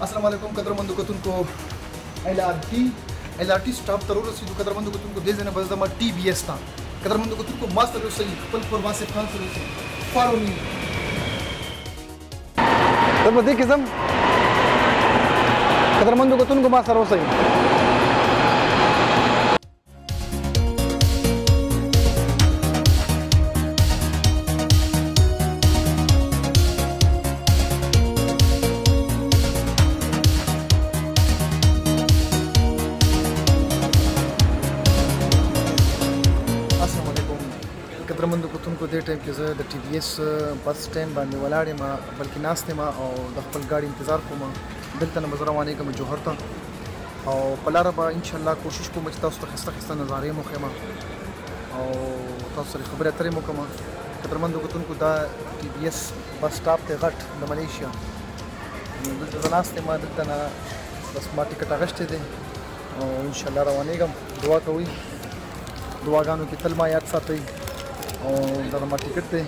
السلام علیکم قدرمن کتونکو ایل آر ټي ایل آر ټي سټاپ تر ورسېدو قدرمن کتونکو دې ځنه بس زما ټي بي اس تا قدرمن کتونکو ما سره اوسئ خپل قربان صاحب خان سره اوسئ فالو می ته په دې کې زم قدرمن کتونکو ما سره اوسئ په دې ټایم کې زه د ټي وي اس بس سټینډ باندې ولاړ یم بلکې ناست یم او د خپل ګاډي انتظار کوم دلته نه مزه روانې کوم جوهر ته او په لاره به ان شاء الله کوشش کوم چې تاسو ته خسته خسته نظارې مو خېما او تاسو سره خبرې اترې مو کوم قدرمندو کتونکو دا ټي بي اس بس سټاپ ته غټ د ملیشیا دلته زه ناست یم دلته نه بس ما ټیکټ اغشتې دی او ان شاء الله روانېږم دعا کوئ دعاګانو کې تل ما یاد ساتئ او دا ما ټیکټ دی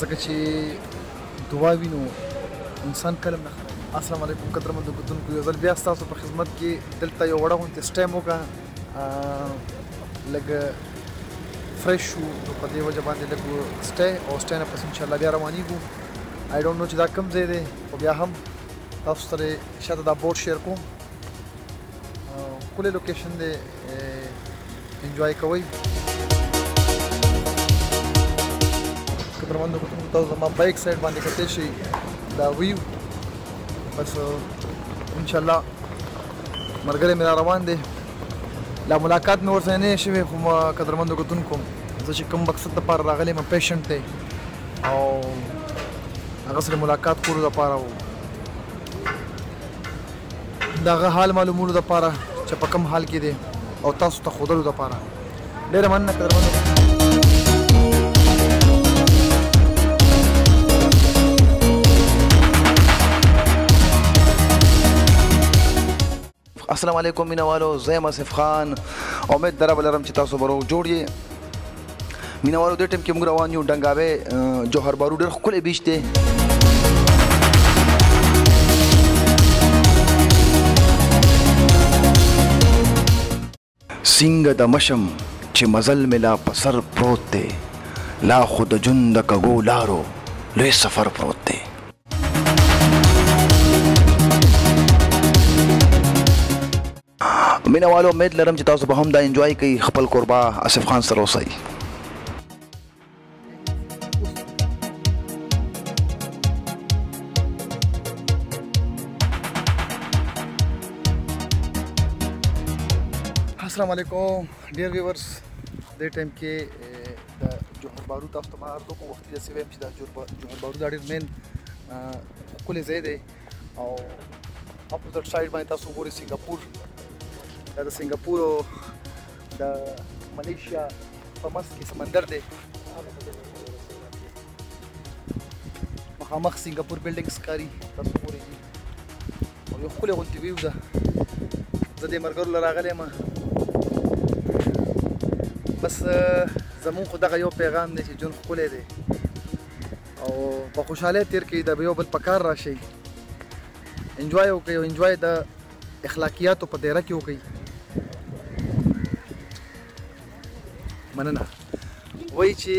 ځکه چې دعا وي نو انسان کله هم نه خرابیږي. اسلام علیکم قدرمندو کتونکو یو ځل بیا ستاسو په خدمت کې دلته یو وړه غونتې سټیم وکړه لږ فریش شو نو په دې وجه باندې لږ سټه او سټه نه پس ان شاء الله بیا روانیږو آی ډونټ نو چې دا کوم ځای دی خو بیا هم تاسو سره شاته دا بورډ شیر کوم ښکلی لوکیشن دی انجوای کوئ قدرمندو کتونکو تاسو زما بیک سایډ باندې کتلی شئ دا ویو بس انشاءالله ملګری مې را روان دی لا ملاقات مې ورسره نه شوی خو قدرمندو کتونکو زه چې کوم مقصد لپاره راغلی یم پیشنټ دی او هغه سره ملاقات کولو لپاره د هغه حال معلومولو لپاره چې په کوم حال کې دی او تاسو ته ښودلو لپاره ډېره مننه قدرمنو السلام علیکم مینوالو زه یم اصف خان امید درب لرم چې تاسو به روغ جوړ یې مینوالو دې ټیم کې موږ روان یو ډنګاوې جوهر بارو ډېر ښکلی بیچ دی څنګه د مشم چې مزل مې لا په سر پروت دی لا خو د ژوند د کږو لارو لوی سفر پروت دی مینه والو امید لرم چې تاسو به هم دا انجوای کوي خپل کوربه اصف خان سره اوسئ السلام علیکم ډیر ویورز د ټایم کې د جوهر بارو تاسو ته ما ارته کوم وخت یې سوي چې د جوهر بارو د ډیر مین کولې ځای دی او اپوزټ سایډ باندې تاسو ګورئ سنگاپور دا د سنگاپور او د ملیشیا په منځ کې سمندر دی مخامخ سنگاپور بلډینګ ښکاري تاسو ګورئ دي او یو ښکلی غونتې ویو ده زه دې مرګرو له راغلی یم بس زمونږ خو دغه یو پیغام دی چې ژوند ښکلی دی او په خوشحالۍ تیر کړئ د یو بل په کار راشئ انجوای وکړئ او انجوای د اخلاقیاتو په دایره کې وکړئ مننه وای چې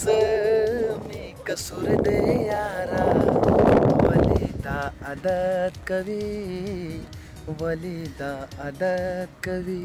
څه مې قصور دی یارا ولې دا عادت کوي ولې دا عادت کوي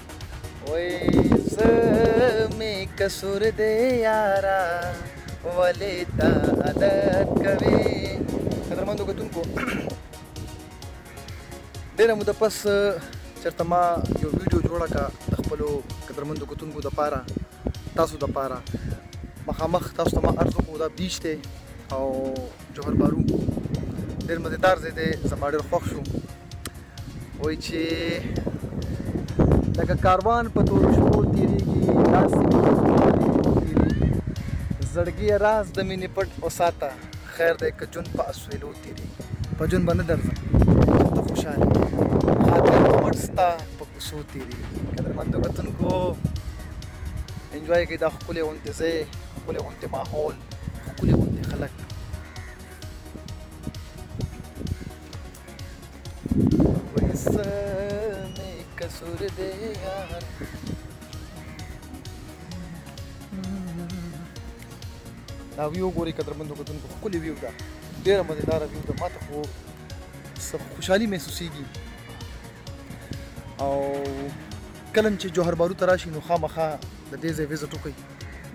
قصور دی یارا ولې تا عادت کوي قدرمندو کتونکو ډېره موده پس چېرته ما یو ویډیو جوړه کړه د خپلو قدرمندو کتونکو دپاره تاسو دپاره مخامخ تاسو ته ما عرض وکړو دا بیچ دی او جوهر بارو ډېر مزېدار ځای دی زما ډېر خوښ شو وای چې لکه کاروان په تورو شپو تیریږي داسې زړګي راز د مینې پټ وساته خیر دی که جون په اسویلو تیریږي په جون باندې درځم ته خوشاله خاطر پټ ستا په کوسو تیریږي قدرمندو کتونکو انجوای کوي دا ښکلې غونډې ځای ښکلې غونډې ماحول ښکلې غونډې خلک دا ویو ګوري قدرمنو کتونکو خپل ویو دا ډیره مزیدار ویو دا ماته خو سب خوشحالي محسوسيږي او کلن چې جوهر بارو تراشي نو خامخا د دې ځای ویزټ وکړئ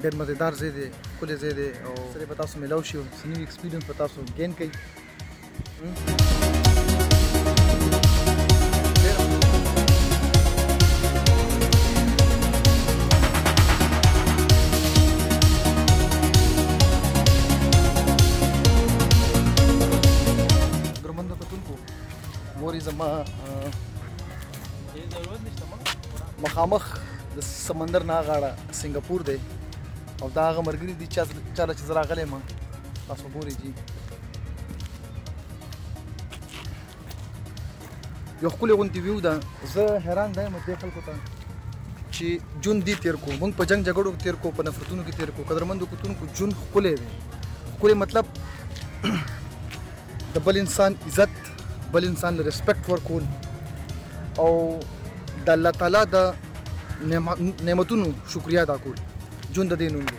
ډېر مزیدار ځای دی ښکلی ځای دی او سره به تاسو ملاو شي او سنوي ایکسپیرینس به تاسو ګین کوي مخامخ د سمندر نه غاړه سنگاپور دی او دا هغه مرګري دي چې چاله چې زرا غلې ما خبرې دي یو خپل غونډې ویو دا زه حیران دایم دې خلکو ته چې جون دی تیر کو موږ په جنگ جګړو کې تیر کو په نفرتونو کې تیر کو قدرمند کوتونکو جون خپلې دی خپلې مطلب د بل انسان عزت بل انسان له ریسپیکټ ورکول او د الله تعالی د نعمتونو شکریا ادا کول جون د دې نوم دی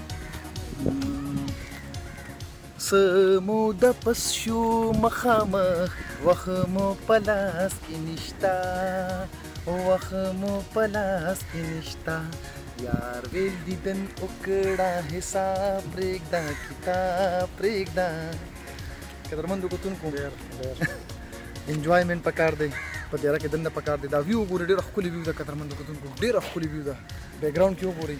څه موده پس شو مخامخ وخت مو په لاس کې نشتا وخت مو په لاس کې نشتا یار ویل دیدن وکړه حساب پرېږده کتاب پرېږده قدرمندو کتونکو انجوایمنټ پکار دی په دیره کې دنده پکار دی دا ویو ګوري ډېره ښکلې ویو ده قدرمندو کتونکو ډېره ښکلې ویو ده بیکګراونډ کې وګورئ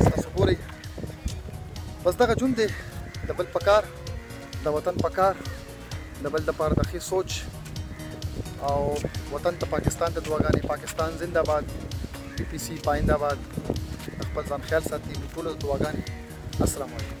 ستاسو ګوري بس دغه جون دی د بل پکار د وطن پکار د بل د پاره د ښې سوچ او وطن ته پاکستان ته دعاګانې پاکستان زنده باد پی پی سی پاینده باد خپل ځان خیال ساتي ټول دعاګانې السلام علیکم